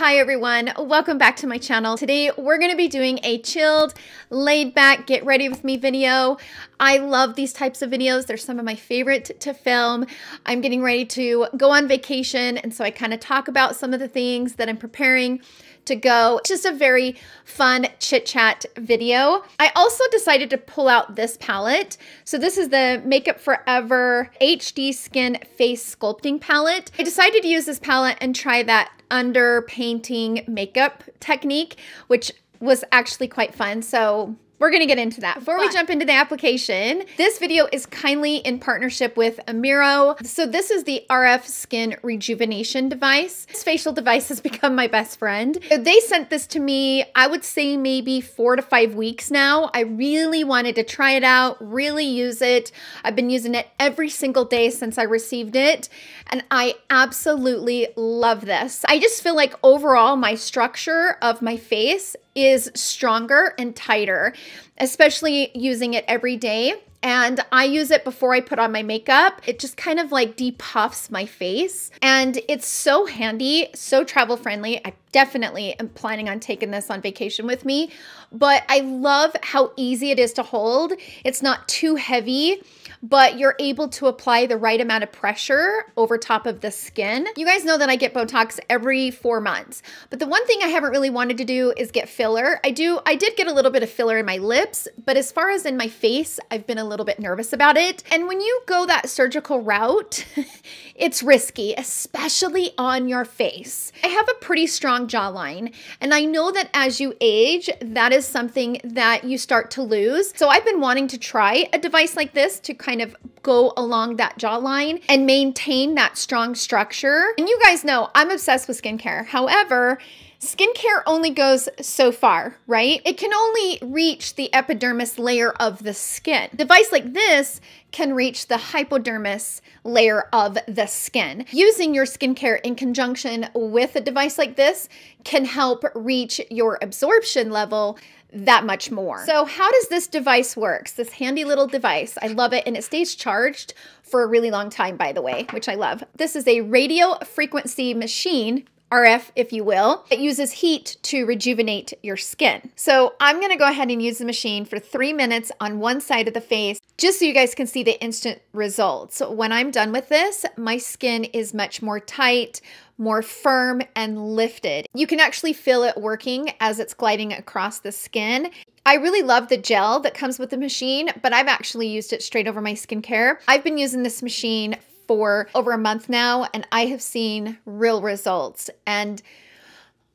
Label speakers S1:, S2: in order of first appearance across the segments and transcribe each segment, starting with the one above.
S1: Hi everyone, welcome back to my channel. Today we're going to be doing a chilled, laid back, get ready with me video. I love these types of videos. They're some of my favorite to film. I'm getting ready to go on vacation and so I kind of talk about some of the things that I'm preparing to go. It's just a very fun chit chat video. I also decided to pull out this palette. So this is the Makeup Forever HD Skin Face Sculpting Palette. I decided to use this palette and try that under painting makeup technique, which was actually quite fun. So we're to get into that. Before we jump into the application, this video is kindly in partnership with Amiro. So this is the RF Skin Rejuvenation device. This facial device has become my best friend. They sent this to me, I would say maybe four to five weeks now. I really wanted to try it out, really use it. I've been using it every single day since I received it, and I absolutely love this. I just feel like overall my structure of my face is stronger and tighter, especially using it every day. And I use it before I put on my makeup. It just kind of like depuffs my face. And it's so handy, so travel friendly. I definitely am planning on taking this on vacation with me. But I love how easy it is to hold. It's not too heavy but you're able to apply the right amount of pressure over top of the skin. You guys know that I get Botox every four months, but the one thing I haven't really wanted to do is get filler. I do, I did get a little bit of filler in my lips, but as far as in my face, I've been a little bit nervous about it. And when you go that surgical route, it's risky, especially on your face. I have a pretty strong jawline, and I know that as you age, that is something that you start to lose. So I've been wanting to try a device like this to kind kind of go along that jawline and maintain that strong structure. And you guys know I'm obsessed with skincare. However, skincare only goes so far, right? It can only reach the epidermis layer of the skin. A device like this can reach the hypodermis layer of the skin. Using your skincare in conjunction with a device like this can help reach your absorption level that much more. So how does this device work? This handy little device. I love it and it stays charged for a really long time by the way, which I love. This is a radio frequency machine RF, if you will. It uses heat to rejuvenate your skin. So I'm gonna go ahead and use the machine for three minutes on one side of the face, just so you guys can see the instant results. When I'm done with this, my skin is much more tight, more firm and lifted. You can actually feel it working as it's gliding across the skin. I really love the gel that comes with the machine, but I've actually used it straight over my skincare. I've been using this machine for over a month now, and I have seen real results. And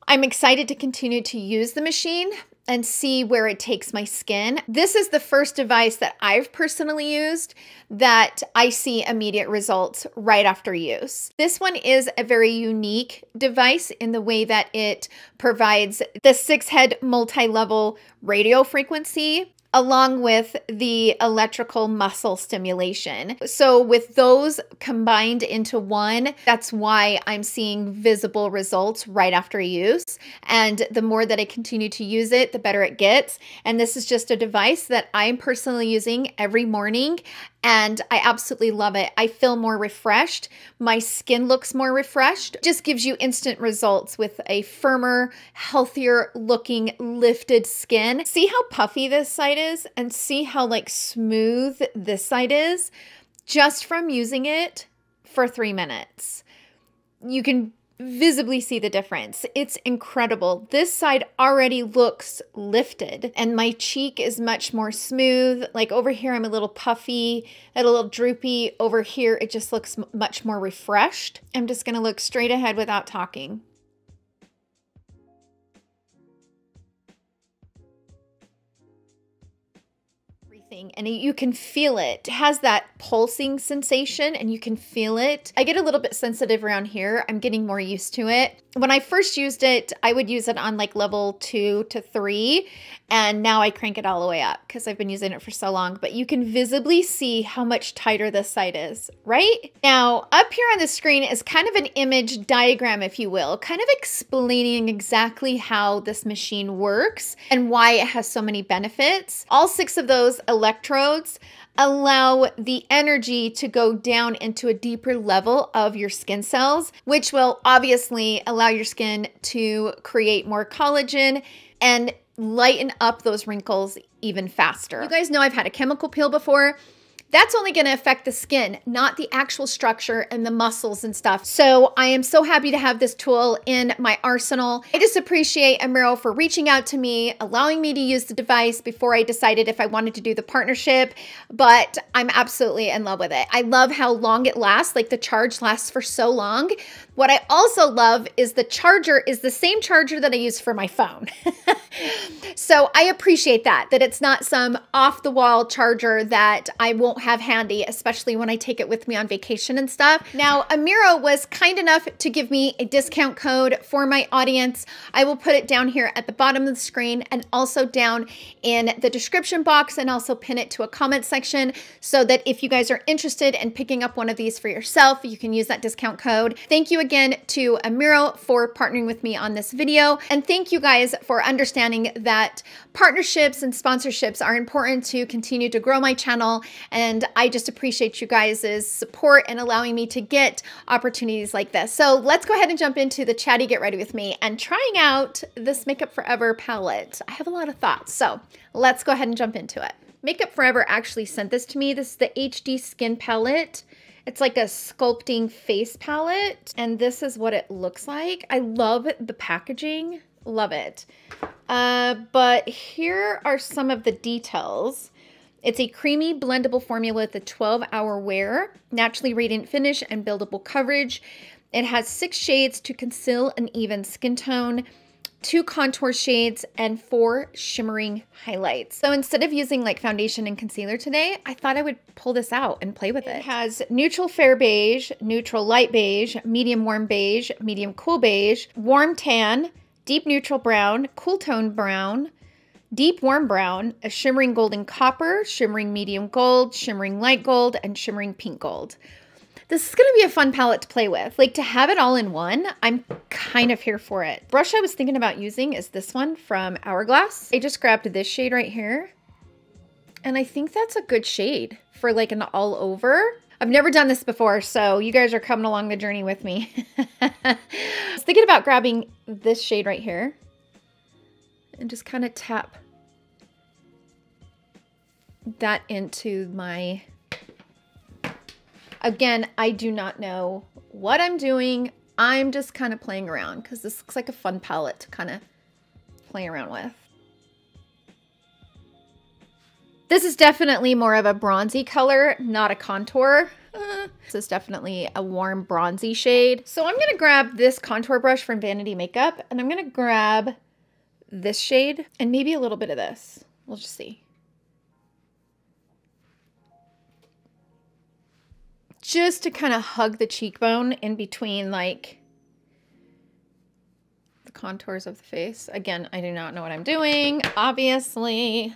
S1: I'm excited to continue to use the machine and see where it takes my skin. This is the first device that I've personally used that I see immediate results right after use. This one is a very unique device in the way that it provides the six head multi level radio frequency along with the electrical muscle stimulation. So, with those combined into one, that's why I'm seeing visible results right after use. And the more that I continue to use it, the better it gets. And this is just a device that I'm personally using every morning and I absolutely love it. I feel more refreshed. My skin looks more refreshed. Just gives you instant results with a firmer, healthier looking lifted skin. See how puffy this side is and see how like smooth this side is just from using it for 3 minutes. You can visibly see the difference. It's incredible. This side already looks lifted and my cheek is much more smooth. Like over here, I'm a little puffy and a little droopy. Over here, it just looks much more refreshed. I'm just gonna look straight ahead without talking. And you can feel it. It has that pulsing sensation and you can feel it. I get a little bit sensitive around here. I'm getting more used to it. When I first used it, I would use it on like level two to three and now I crank it all the way up because I've been using it for so long, but you can visibly see how much tighter this side is, right? Now, up here on the screen is kind of an image diagram, if you will, kind of explaining exactly how this machine works and why it has so many benefits. All six of those electrodes allow the energy to go down into a deeper level of your skin cells, which will obviously allow your skin to create more collagen and lighten up those wrinkles even faster. You guys know I've had a chemical peel before that's only going to affect the skin, not the actual structure and the muscles and stuff. So I am so happy to have this tool in my arsenal. I just appreciate Amiro for reaching out to me, allowing me to use the device before I decided if I wanted to do the partnership, but I'm absolutely in love with it. I love how long it lasts, like the charge lasts for so long. What I also love is the charger is the same charger that I use for my phone. so I appreciate that, that it's not some off the wall charger that I won't have handy, especially when I take it with me on vacation and stuff. Now, Amiro was kind enough to give me a discount code for my audience. I will put it down here at the bottom of the screen and also down in the description box and also pin it to a comment section so that if you guys are interested in picking up one of these for yourself, you can use that discount code. Thank you again to Amiro for partnering with me on this video. And thank you guys for understanding that partnerships and sponsorships are important to continue to grow my channel. And I just appreciate you guys' support and allowing me to get opportunities like this. So let's go ahead and jump into the chatty get ready with me and trying out this Makeup Forever palette. I have a lot of thoughts. So let's go ahead and jump into it. Makeup Forever actually sent this to me. This is the HD Skin Palette. It's like a sculpting face palette, and this is what it looks like. I love the packaging. Love it. Uh, but here are some of the details. It's a creamy blendable formula with a 12 hour wear, naturally radiant finish, and buildable coverage. It has six shades to conceal an even skin tone two contour shades, and four shimmering highlights. So instead of using like foundation and concealer today, I thought I would pull this out and play with it. It has neutral fair beige, neutral light beige, medium warm beige, medium cool beige, warm tan, deep neutral brown, cool tone brown, deep warm brown, a shimmering golden copper, shimmering medium gold, shimmering light gold, and shimmering pink gold this is going to be a fun palette to play with. Like to have it all in one, I'm kind of here for it. Brush I was thinking about using is this one from Hourglass. I just grabbed this shade right here. And I think that's a good shade for like an all over. I've never done this before, so you guys are coming along the journey with me. I was thinking about grabbing this shade right here and just kind of tap that into my Again, I do not know what I'm doing. I'm just kind of playing around because this looks like a fun palette to kind of play around with. This is definitely more of a bronzy color, not a contour. Uh, this is definitely a warm bronzy shade. So I'm to grab this contour brush from Vanity Makeup and I'm to grab this shade and maybe a little bit of this. We'll just see. just to kind of hug the cheekbone in between like the contours of the face. Again, I do not know what I'm doing, obviously.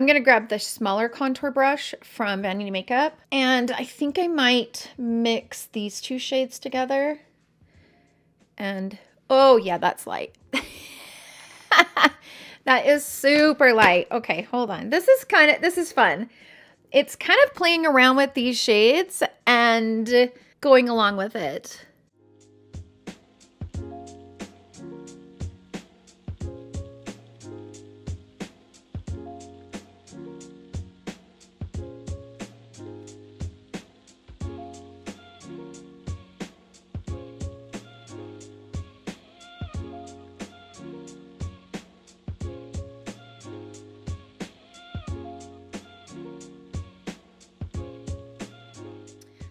S1: I'm going to grab the smaller contour brush from Vanity Makeup, and I think I might mix these two shades together. And, oh yeah, that's light. That is super light. Okay, hold on. This is kind of, this is fun. It's kind of playing around with these shades and going along with it.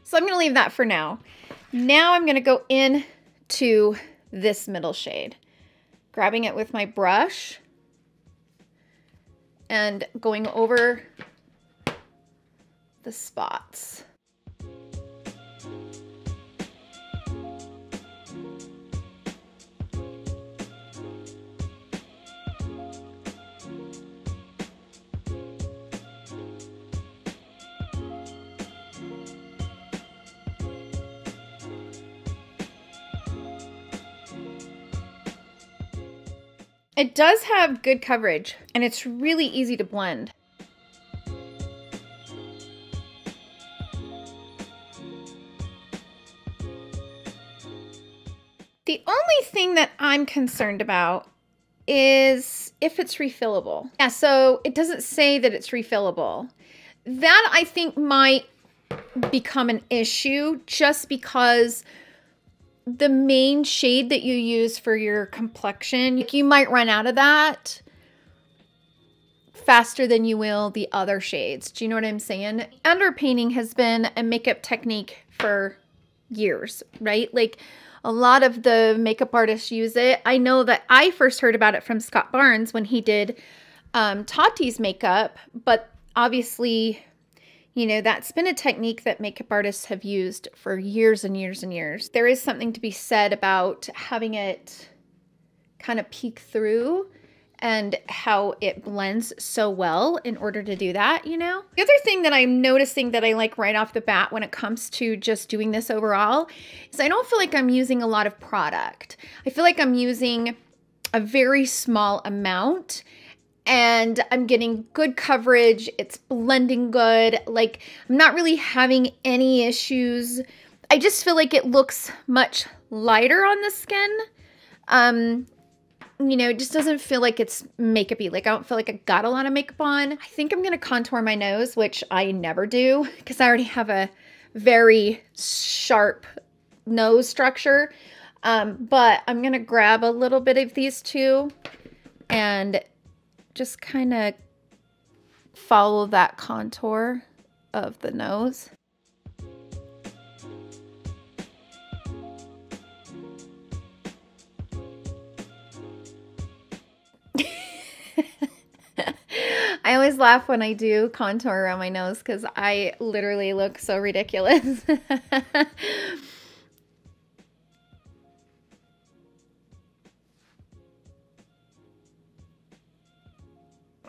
S1: So I'm going to leave that for now. Now I'm going to go in to this middle shade, grabbing it with my brush and going over the spots. It does have good coverage and it's really easy to blend. The only thing that I'm concerned about is if it's refillable. Yeah, so it doesn't say that it's refillable. That I think might become an issue just because the main shade that you use for your complexion, you might run out of that faster than you will the other shades. Do you know what I'm saying? Underpainting has been a makeup technique for years, right? Like a lot of the makeup artists use it. I know that I first heard about it from Scott Barnes when he did um, Tati's makeup, but obviously, you know, that's been a technique that makeup artists have used for years and years and years. There is something to be said about having it kind of peek through and how it blends so well in order to do that, you know? The other thing that I'm noticing that I like right off the bat when it comes to just doing this overall is I don't feel like I'm using a lot of product. I feel like I'm using a very small amount and I'm getting good coverage. It's blending good. Like, I'm not really having any issues. I just feel like it looks much lighter on the skin. Um, you know, it just doesn't feel like it's makeupy. Like I don't feel like I got a lot of makeup on. I think I'm to contour my nose, which I never do because I already have a very sharp nose structure. Um, but I'm to grab a little bit of these two and just kind of follow that contour of the nose. I always laugh when I do contour around my nose because I literally look so ridiculous.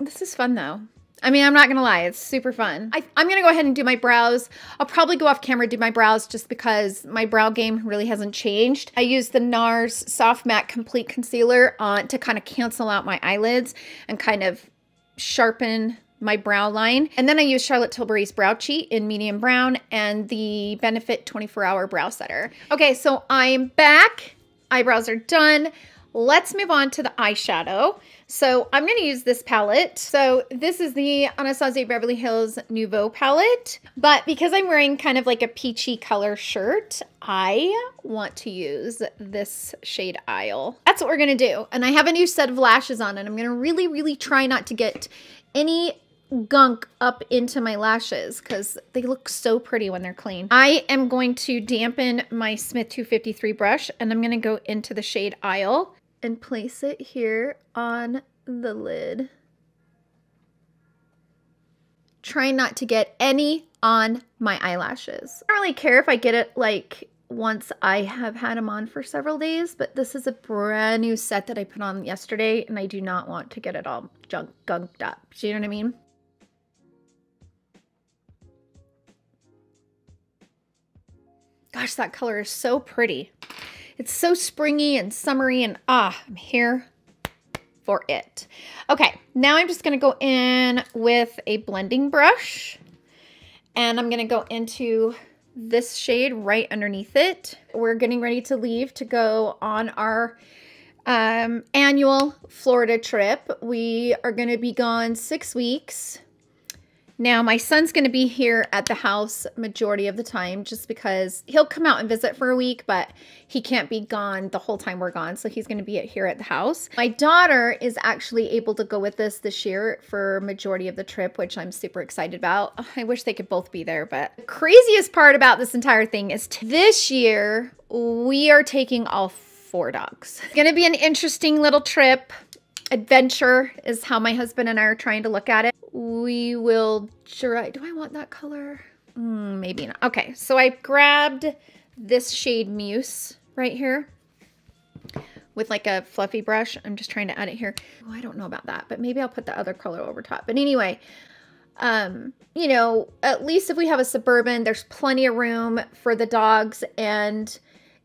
S1: this is fun though. I mean, I'm not gonna lie, it's super fun. I, am gonna go ahead and do my brows. I'll probably go off camera do my brows just because my brow game really hasn't changed. I use the NARS Soft Matte Complete Concealer on to kind of cancel out my eyelids and kind of sharpen my brow line. And then I use Charlotte Tilbury's Brow Cheat in medium brown and the Benefit 24 Hour Brow Setter. Okay, so I'm back. Eyebrows are done. Let's move on to the eyeshadow. So I'm going to use this palette. So this is the Anastasia Beverly Hills Nouveau palette. But because I'm wearing kind of like a peachy color shirt, I want to use this shade Isle. That's what we're going to do. And I have a new set of lashes on and I'm going to really, really try not to get any gunk up into my lashes because they look so pretty when they're clean. I am going to dampen my Smith 253 brush and I'm going to go into the shade Isle and place it here on the lid. Try not to get any on my eyelashes. I don't really care if I get it like once I have had them on for several days, but this is a brand new set that I put on yesterday and I do not want to get it all junk gunked up. Do you know what I mean? Gosh, that color is so pretty. It's so springy and summery and ah, I'm here for it. Okay, now I'm just to go in with a blending brush and I'm to go into this shade right underneath it. We're getting ready to leave to go on our um, annual Florida trip. We are to be gone six weeks now, my son's going to be here at the house majority of the time just because he'll come out and visit for a week, but he can't be gone the whole time we're gone. So he's going to be here at the house. My daughter is actually able to go with us this year for majority of the trip, which I'm super excited about. I wish they could both be there, but the craziest part about this entire thing is this year we are taking all four dogs. It's going to be an interesting little trip adventure is how my husband and I are trying to look at it. We will try, do I want that color? Mm, maybe not. Okay, so I grabbed this shade Muse right here with like a fluffy brush. I'm just trying to add it here. Oh, I don't know about that, but maybe I'll put the other color over top. But anyway, um, you know, at least if we have a Suburban, there's plenty of room for the dogs and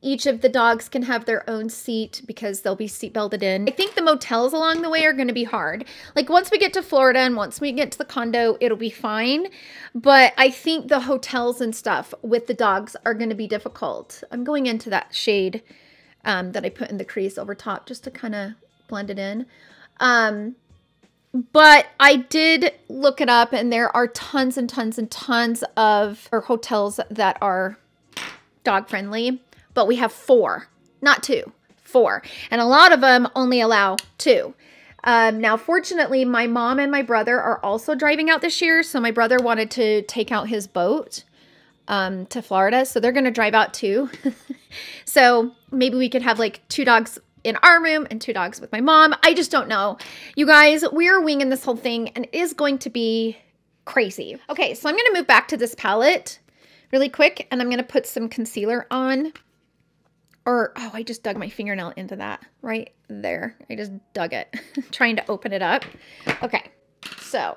S1: each of the dogs can have their own seat because they'll be seat belted in. I think the motels along the way are going to be hard. Like once we get to Florida and once we get to the condo, it'll be fine. But I think the hotels and stuff with the dogs are going to be difficult. I'm going into that shade um, that I put in the crease over top just to kind of blend it in. Um, but I did look it up and there are tons and tons and tons of hotels that are dog friendly, but we have four, not two, four. And a lot of them only allow two. Um, now, fortunately, my mom and my brother are also driving out this year. So my brother wanted to take out his boat um, to Florida. So they're going to drive out too. so maybe we could have like two dogs in our room and two dogs with my mom. I just don't know. You guys, we're winging this whole thing and it is going to be crazy. Okay, so I'm going to move back to this palette really quick and I'm going to put some concealer on. Or, oh, I just dug my fingernail into that right there. I just dug it, trying to open it up. Okay, so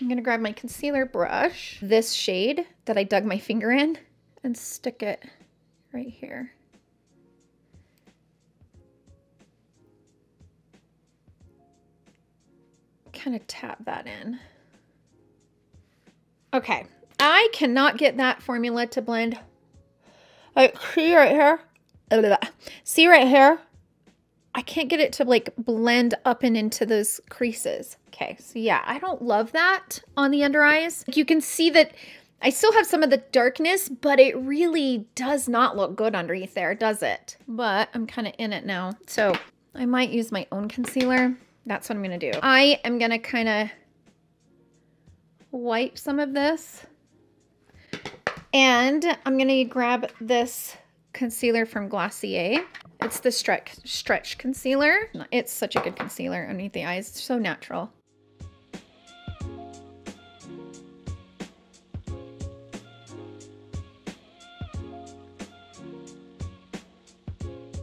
S1: I'm to grab my concealer brush, this shade that I dug my finger in, and stick it right here. kind of tap that in. Okay, I cannot get that formula to blend. Like, see right here? See right here? I can't get it to like blend up and into those creases. Okay, so yeah, I don't love that on the under eyes. You can see that I still have some of the darkness, but it really does not look good underneath there, does it? But I'm kind of in it now. So I might use my own concealer. That's what I'm going to do. I am going to kind of wipe some of this. And I'm going to grab this concealer from Glossier. It's the stretch, stretch concealer. It's such a good concealer underneath the eyes. It's so natural.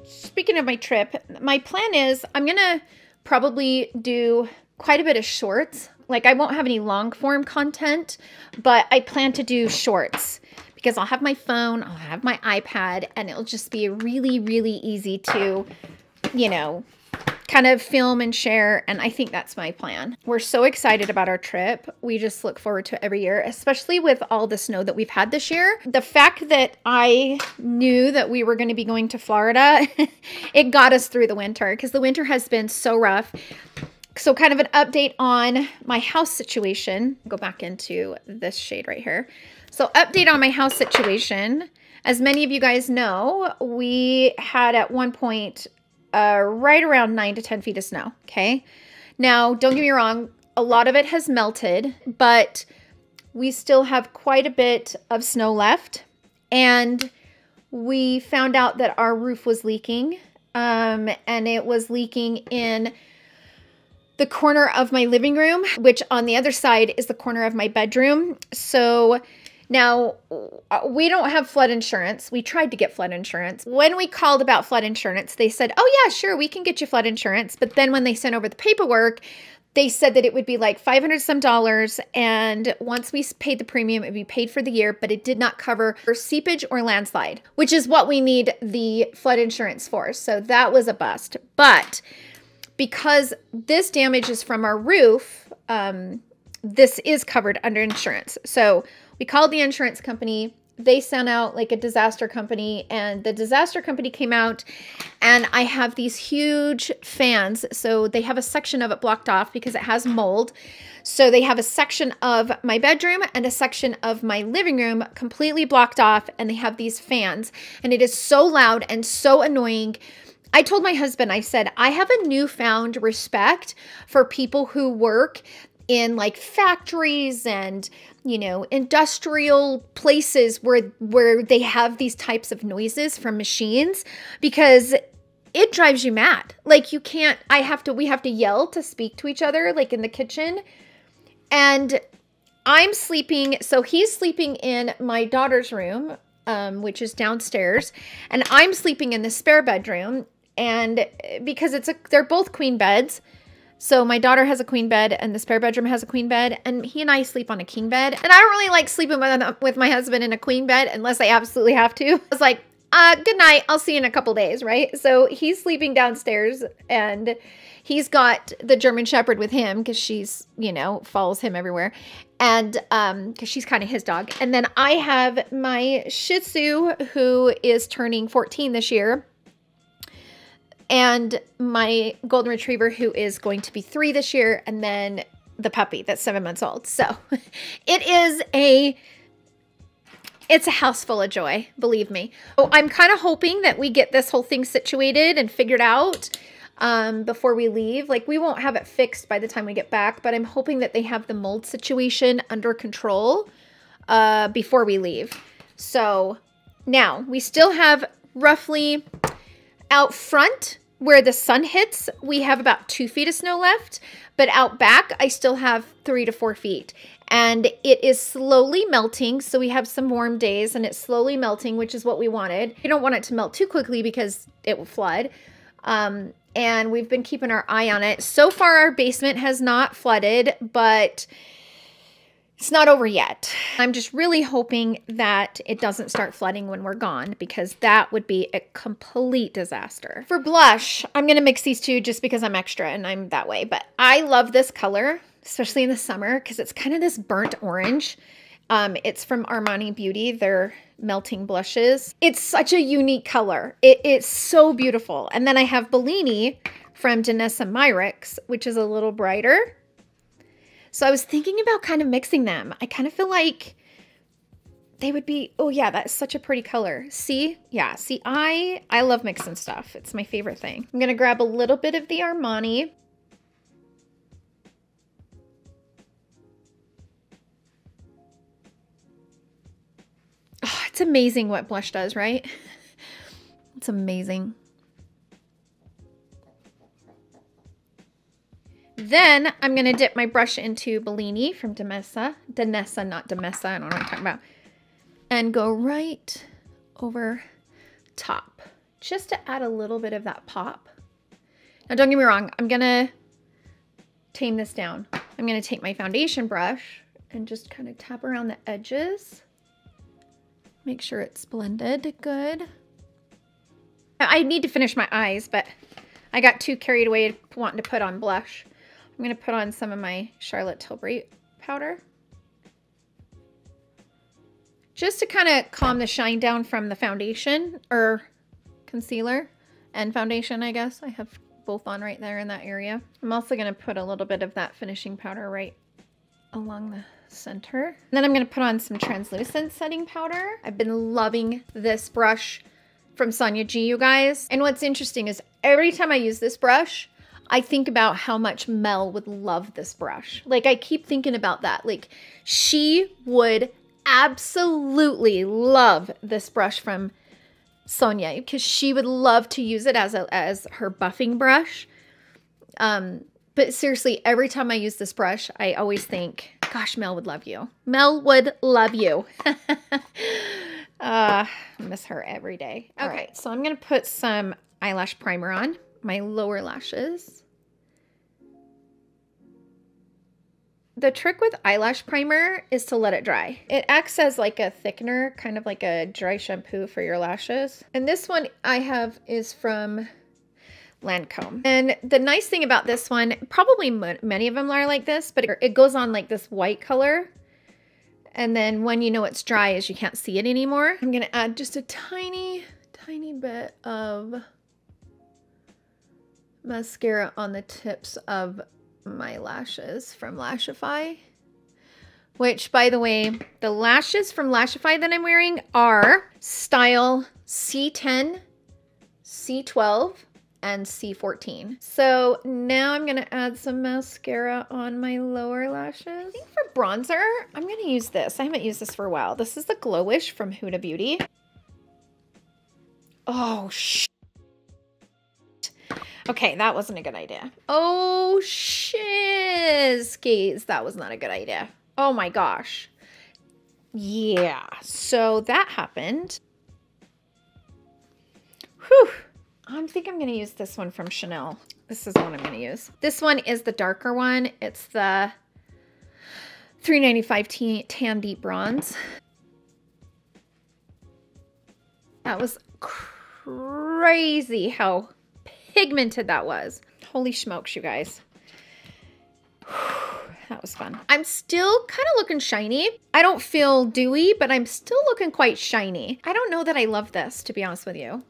S1: Speaking of my trip, my plan is I'm going to probably do quite a bit of shorts. Like I won't have any long form content, but I plan to do shorts because I'll have my phone, I'll have my iPad, and it'll just be really, really easy to, you know, kind of film and share. And I think that's my plan. We're so excited about our trip. We just look forward to every year, especially with all the snow that we've had this year. The fact that I knew that we were going to be going to Florida, it got us through the winter because the winter has been so rough. So kind of an update on my house situation. Go back into this shade right here. So update on my house situation. As many of you guys know, we had at one point uh, right around 9 to 10 feet of snow, okay? Now, don't get me wrong, a lot of it has melted, but we still have quite a bit of snow left. And we found out that our roof was leaking, um, and it was leaking in the corner of my living room, which on the other side is the corner of my bedroom. So now, uh, we don't have flood insurance. We tried to get flood insurance. When we called about flood insurance, they said, oh, yeah, sure, we can get you flood insurance. But then when they sent over the paperwork, they said that it would be like 500 some dollars. And once we paid the premium, it would be paid for the year, but it did not cover for seepage or landslide, which is what we need the flood insurance for. So that was a bust. But because this damage is from our roof, um, this is covered under insurance. So we called the insurance company. They sent out like a disaster company, and the disaster company came out, and I have these huge fans. So they have a section of it blocked off because it has mold. So they have a section of my bedroom and a section of my living room completely blocked off, and they have these fans, and it is so loud and so annoying. I told my husband, I said, I have a newfound respect for people who work in like factories and you know industrial places where where they have these types of noises from machines because it drives you mad. Like you can't i have to we have to yell to speak to each other like in the kitchen. And i'm sleeping so he's sleeping in my daughter's room um, which is downstairs and i'm sleeping in the spare bedroom. And because it's a they're both queen beds so my daughter has a queen bed and the spare bedroom has a queen bed and he and I sleep on a king bed. And I don't really like sleeping with, my husband in a queen bed unless I absolutely have to. I was like, uh, good night. I'll see you in a couple days, right? So he's sleeping downstairs and he's got the German Shepherd with him because she's, you know, follows him everywhere. And um, because she's kind of his dog. And then I have my Shih Tzu who is turning 14 this year. And my Golden Retriever who is going to be three this year. And then the puppy that's seven months old. So it is a it's a house full of joy, believe me. Oh, I'm kind of hoping that we get this whole thing situated and figured out um, before we leave. Like, we won't have it fixed by the time we get back, but I'm hoping that they have the mold situation under control uh, before we leave. So, now, we still have roughly out front where the sun hits, we have about two feet of snow left, but out back, I still have three to four feet and it is slowly melting. So we have some warm days and it's slowly melting, which is what we wanted. You don't want it to melt too quickly because it will flood. Um, and we've been keeping our eye on it. So far, our basement has not flooded, but it's not over yet. I'm just really hoping that it doesn't start flooding when we're gone because that would be a complete disaster. For blush, I'm to mix these two just because I'm extra and I'm that way. But I love this color especially in the summer because it's kind of this burnt orange. Um, it's from Armani Beauty, their melting blushes. It's such a unique color. It, it's so beautiful. And then I have Bellini from Danessa Myricks, which is a little brighter. So I was thinking about kind of mixing them. I kind of feel like they would be, oh yeah, that's such a pretty color. See? Yeah, see, I, I love mixing stuff. It's my favorite thing. I'm to grab a little bit of the Armani ah, It's amazing what blush does, right? It's amazing. Then I'm going to dip my brush into Bellini from Demessa. Danessa, not Demessa. I don't know what I'm talking about. And go right over top. Just to add a little bit of that pop. Now, don't get me wrong. I'm going to tame this down. I'm going to take my foundation brush and just kind of tap around the edges. Make sure it's blended good. I need to finish my eyes, but I got too carried away wanting to put on blush. I'm going to put on some of my Charlotte Tilbury powder. Just to kind of calm the shine down from the foundation or concealer and foundation, I guess. I have both on right there in that area. I'm also going to put a little bit of that finishing powder right along the center. And then I'm going to put on some translucent setting powder. I've been loving this brush from Sonia G, you guys. And what's interesting is every time I use this brush, I think about how much Mel would love this brush. Like I keep thinking about that. Like she would absolutely love this brush from Sonia because she would love to use it as a as her buffing brush. Um, but seriously, every time I use this brush, I always think, gosh, Mel would love you. Mel would love you. uh, miss her every day. Okay, right. so I'm going to put some eyelash primer on my lower lashes. The trick with eyelash primer is to let it dry. It acts as like a thickener, kind of like a dry shampoo for your lashes. And this one I have is from Lancome. And the nice thing about this one, probably many of them are like this, but it goes on like this white color. And then when you know it's dry is you can't see it anymore. I'm gonna add just a tiny, tiny bit of mascara on the tips of my lashes from Lashify. Which, by the way, the lashes from Lashify that I'm wearing are style C10, C12, and C14. So now I'm going to add some mascara on my lower lashes. I think for bronzer, I'm going to use this. I haven't used this for a while. This is the Glowish from Huda Beauty. Oh, shit. Okay, that wasn't a good idea. Oh, shit, skis. That was not a good idea. Oh my gosh. Yeah, so that happened. Whew. I think I'm going to use this one from Chanel. This is the one I'm going to use. This one is the darker one. It's the 395 Tan Deep Bronze. That was crazy how pigmented that was. Holy smokes, you guys. That was fun. I'm still kind of looking shiny. I don't feel dewy, but I'm still looking quite shiny. I don't know that I love this, to be honest with you.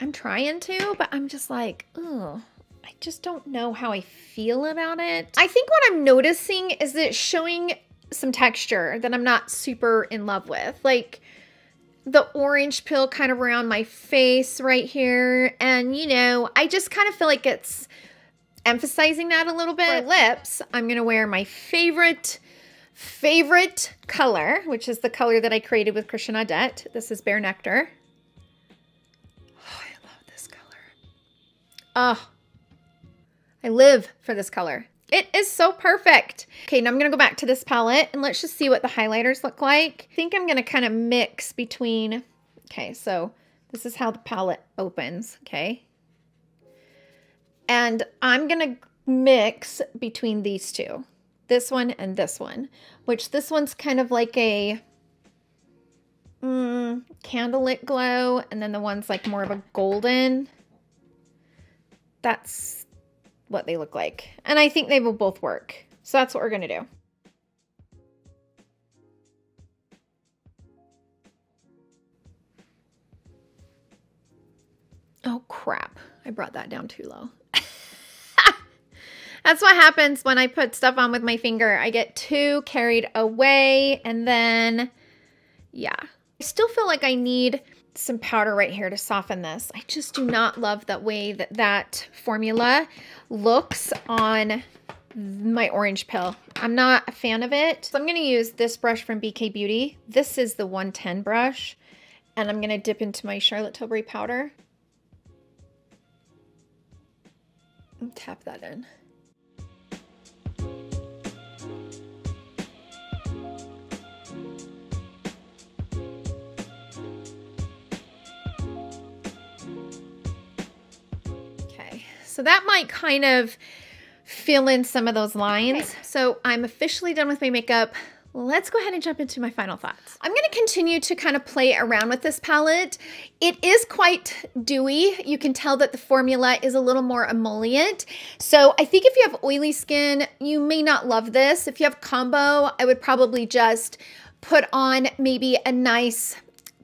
S1: I'm trying to, but I'm just like, oh, I just don't know how I feel about it. I think what I'm noticing is that it's showing some texture that I'm not super in love with. Like the orange peel kind of around my face right here. And, you know, I just kind of feel like it's emphasizing that a little bit. For lips, I'm going to wear my favorite, favorite color, which is the color that I created with Christian Audette. This is Bare Nectar. Oh, I love this color. Oh, I live for this color. It is so perfect. Okay, now I'm going to go back to this palette and let's just see what the highlighters look like. I think I'm going to kind of mix between, okay, so this is how the palette opens, okay? And I'm going to mix between these two, this one and this one, which this one's kind of like a mm, candlelit glow, and then the one's like more of a golden. That's what they look like. And I think they will both work. So that's what we're going to do. Oh crap, I brought that down too low. That's what happens when I put stuff on with my finger. I get too carried away and then, yeah. I still feel like I need some powder right here to soften this. I just do not love the way that that formula looks on my orange pill. I'm not a fan of it. So I'm to use this brush from BK Beauty. This is the 110 brush. And I'm to dip into my Charlotte Tilbury powder. And tap that in. So that might kind of fill in some of those lines. Okay. So I'm officially done with my makeup. Let's go ahead and jump into my final thoughts. I'm going to continue to kind of play around with this palette. It is quite dewy. You can tell that the formula is a little more emollient. So I think if you have oily skin, you may not love this. If you have combo, I would probably just put on maybe a nice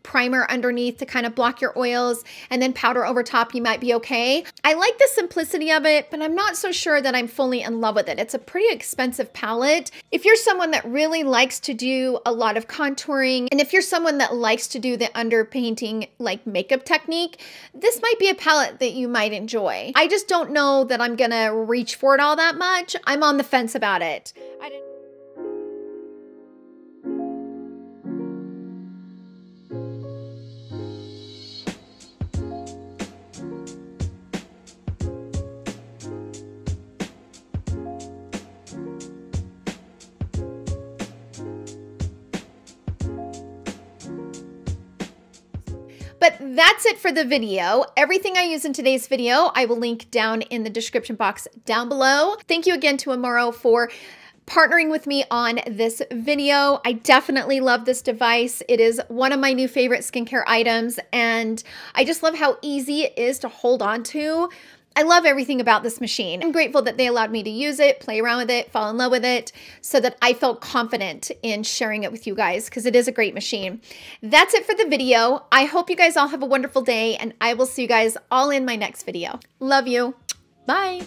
S1: primer underneath to kind of block your oils and then powder over top, you might be okay. I like the simplicity of it, but I'm not so sure that I'm fully in love with it. It's a pretty expensive palette. If you're someone that really likes to do a lot of contouring, and if you're someone that likes to do the underpainting like makeup technique, this might be a palette that you might enjoy. I just don't know that I'm gonna reach for it all that much. I'm on the fence about it. I didn't But that's it for the video. Everything I use in today's video, I will link down in the description box down below. Thank you again to Amiro for partnering with me on this video. I definitely love this device. It is one of my new favorite skincare items and I just love how easy it is to hold on to. I love everything about this machine. I'm grateful that they allowed me to use it, play around with it, fall in love with it, so that I felt confident in sharing it with you guys because it is a great machine. That's it for the video. I hope you guys all have a wonderful day and I will see you guys all in my next video. Love you. Bye.